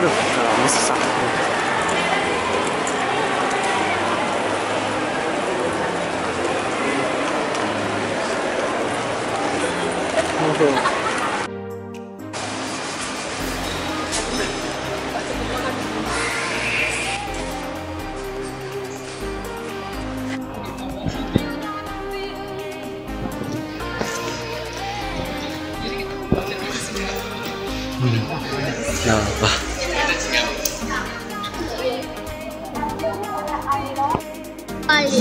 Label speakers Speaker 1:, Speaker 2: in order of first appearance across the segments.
Speaker 1: caro? Não, necessário.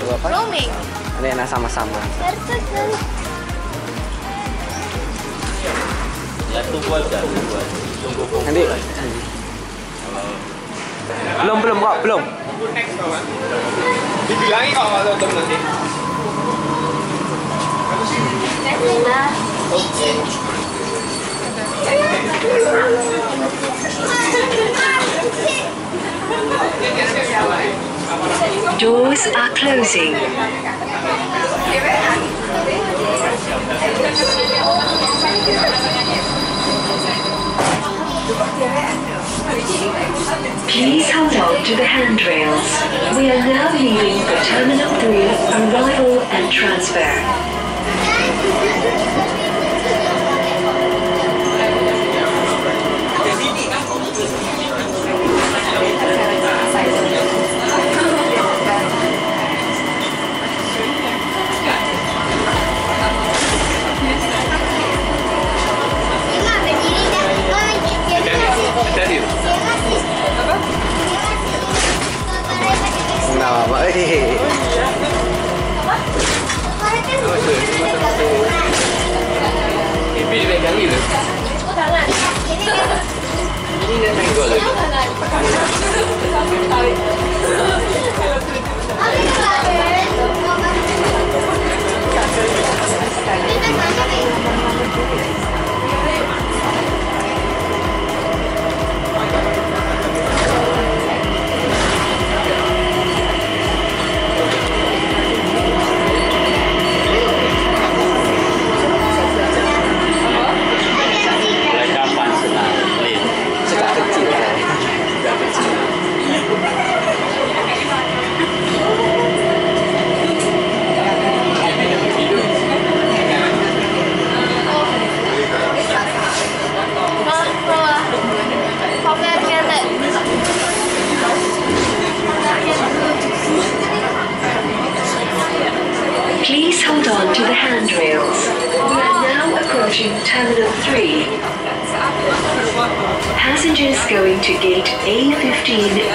Speaker 1: Dua apa? Roaming. Rena sama-sama.
Speaker 2: Ya tunggu aja.
Speaker 1: Belum, belum kok, belum. Dibilangin kok kalau belum nanti. Oke. Okay.
Speaker 3: Doors are closing. Please hold on to the handrails. We are now leaving for Terminal 3, Arrival and Transfer.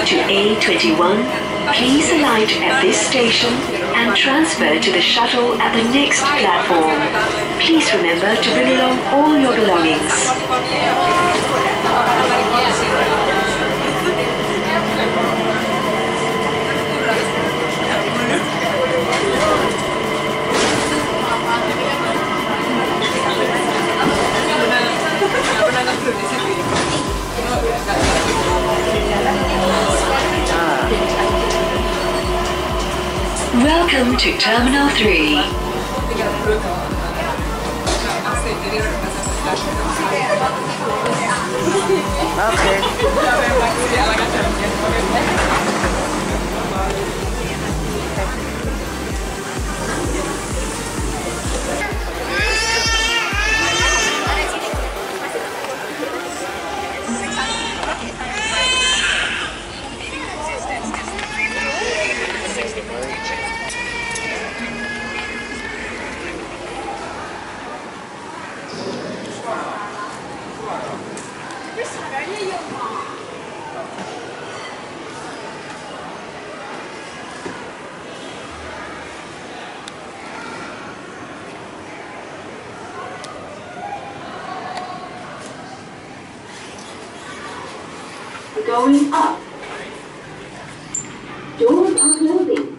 Speaker 3: to A21, please alight at this station and transfer to the shuttle at the next platform. Please remember to bring along all your belongings. Welcome to Terminal 3.
Speaker 1: Okay.
Speaker 4: going up. Doors are closing.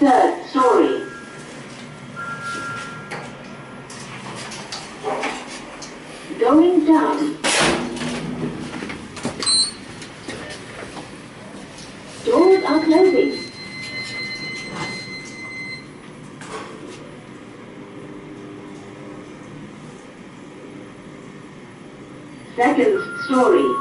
Speaker 4: Third story. Going down. story.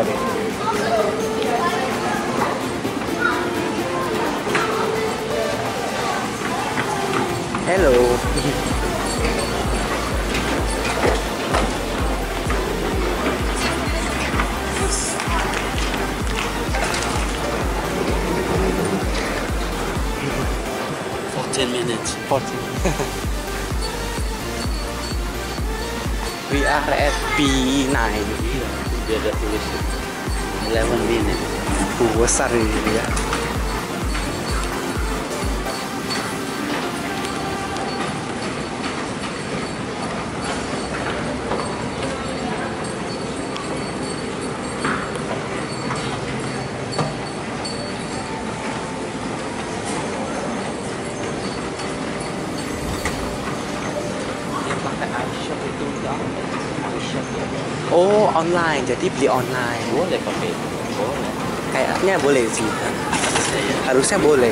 Speaker 1: it. Hello.
Speaker 2: Fourteen minutes.
Speaker 1: Fourteen. we are at B nine.
Speaker 2: dia ada tulis 11 minutes.
Speaker 1: Uh, besar ini ya. online jadi beli online
Speaker 2: boleh pakai boleh
Speaker 1: kayaknya boleh sih harusnya boleh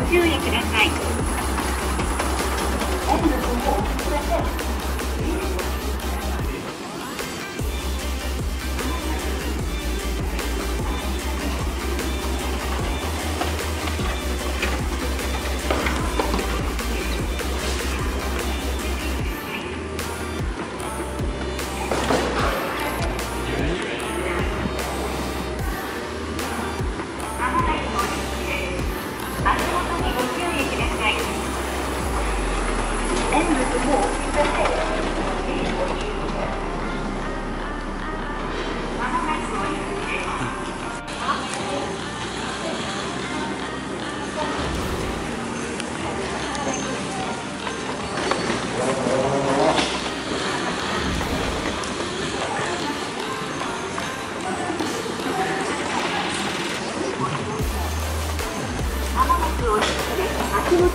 Speaker 1: ご注意ください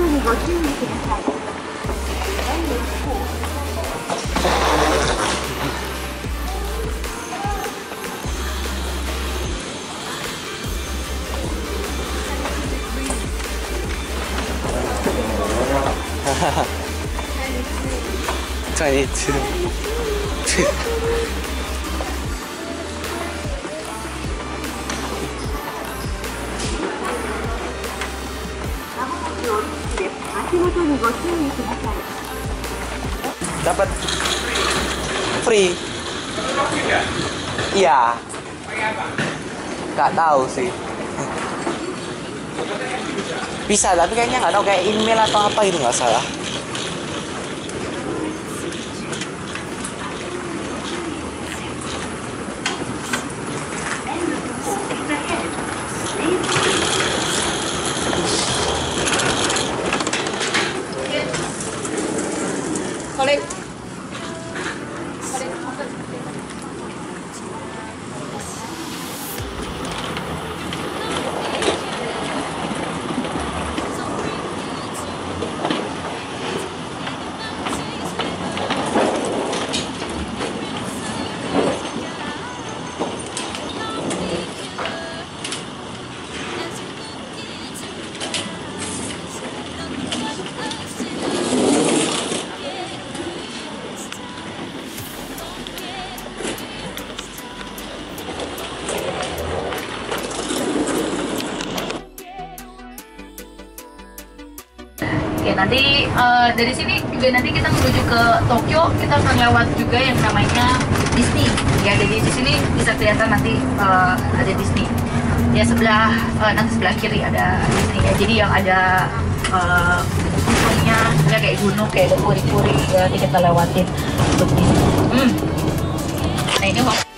Speaker 1: にご注意ください。Twenty-two. dapat free iya nggak tahu sih bisa tapi kayaknya nggak tahu kayak email atau apa gitu nggak salah
Speaker 5: nanti uh, dari sini juga nanti kita menuju ke Tokyo kita akan lewat juga yang namanya Disney ya jadi di sini bisa kelihatan nanti uh, ada Disney ya sebelah uh, nanti sebelah kiri ada Disney ya jadi yang ada uh, ya kayak gunung kayak puri-puri ya nanti kita lewatin untuk Disney hmm. nah ini